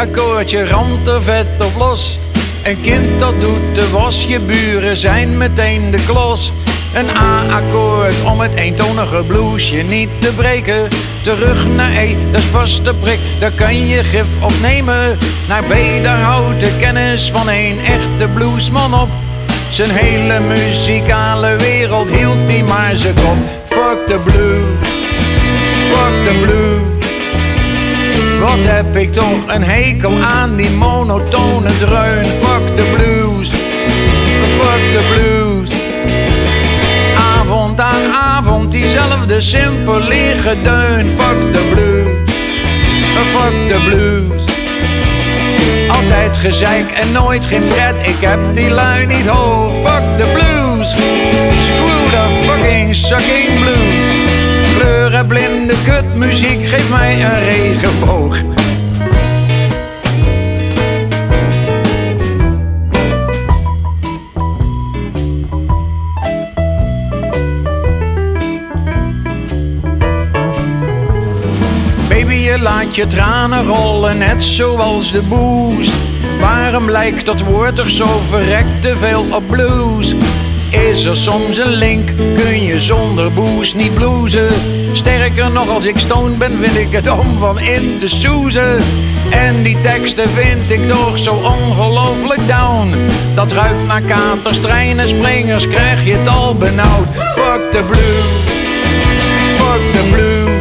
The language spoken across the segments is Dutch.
C-akkoordje ramt er vet op los. Een kind dat doet de was, je buren zijn meteen de klos. Een A-akkoord om het eentonige bluesje niet te breken. Terug naar E, dat vaste prik, daar kan je gif opnemen. Naar B, daar houdt de kennis van een echte bluesman op. Zijn hele muzikale wereld hield hij maar zijn kop. Fuck the blues, Wat heb ik toch een hekel aan die monotone dreun. Fuck the blues, fuck the blues. Avond aan avond diezelfde simpele gedeun. Fuck the blues, fuck the blues. Altijd gezeik en nooit geen pret, ik heb die lui niet hoog. Fuck the blues, screw the fucking sucking blues. Kleurenblinde kutmuziek, geef mij een regenboog. Baby, je laat je tranen rollen, net zoals de boost. Waarom lijkt dat woord toch zo verrekt te veel op blues? Is er soms een link, kun je zonder boost niet bluesen? Sterker nog, als ik stoned ben, vind ik het om van in te soezen. En die teksten vind ik toch zo ongelooflijk down. Dat ruikt naar katers, treinen, springers, krijg je het al benauwd. Fuck the blues, fuck the blues.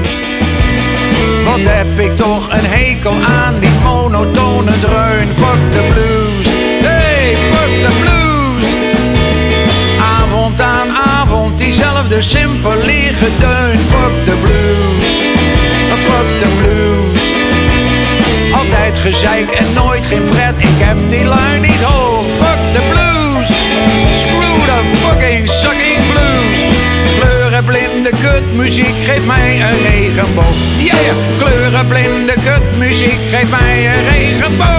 Wat heb ik toch een hekel aan die monotone dreun. Fuck the blues, gedeun. Fuck the blues, fuck the blues. Altijd gezeik en nooit geen pret, ik heb die lui niet hoog. Fuck the blues, screw the fucking sucking blues. Kleurenblinde kutmuziek, geef mij een regenboog. Yeah, kleurenblinde kutmuziek, geef mij een regenboog.